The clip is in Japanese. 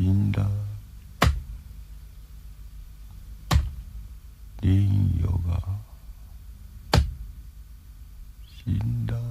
死んだ。林よが死んだ。